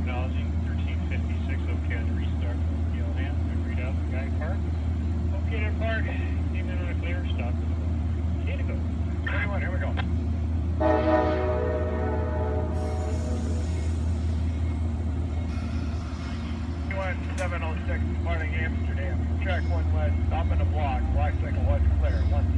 acknowledging 1356 OCAD restart from PLN. We out the guy park. OCAD park, came in on a clear stop. Indigo. 21, here we go. Seven oh six, morning Amsterdam. Check one west, Stop in the block, watch like a clear. One